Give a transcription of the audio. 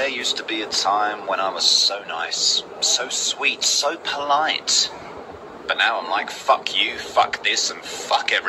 There used to be a time when I was so nice, so sweet, so polite. But now I'm like, fuck you, fuck this, and fuck everybody.